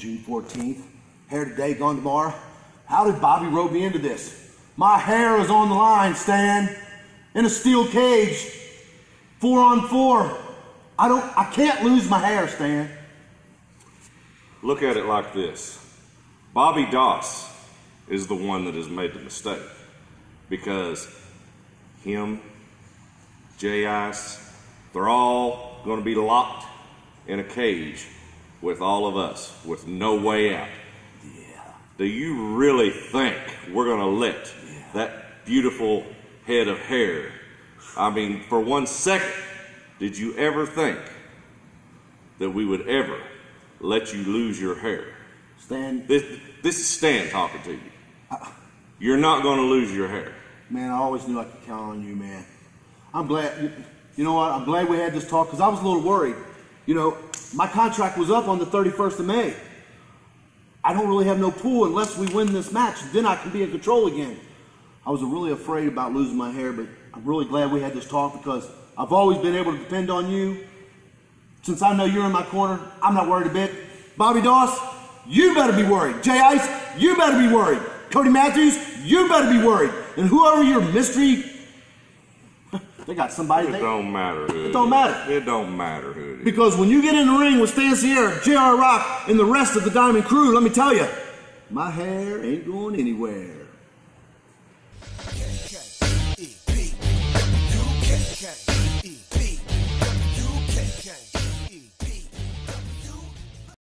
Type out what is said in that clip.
Hey, tomorrow. how did Bobby rope me into this? My hair is on the line, Stan, in a steel cage, four on four. I don't, I can't lose my hair, Stan. Look at it like this Bobby Doss is the one that has made the mistake because him, Jay Ice, they're all going to be locked in a cage with all of us with no way out. Yeah. Do you really think we're going to let that beautiful head of hair? I mean, for one second, did you ever think that we would ever let you lose your hair? Stan, This, this is Stan talking to you. You're not going to lose your hair. man, I always knew I could count on you, man. I'm glad, you, you know what? I'm glad we had this talk because I was a little worried. You know, my contract was up on the 31st of May. I don't really have no pool unless we win this match. Then I can be in control again. I was really afraid about losing my hair, but I'm really glad we had this talk because I've always been able to depend on you. Since I know you're in my corner, I'm not worried a bit. Bobby Doss, you better be worried. Jay Ice, you better be worried. Cody Matthews, you better be worried. And whoever your mystery, they got somebody. It They, don't matter who it, don't matter. It don't matter who it is. because when you get in the ring with Stan Sierra, J.R. Rock, and the rest of the Diamond Crew, let me tell you, my hair ain't going anywhere.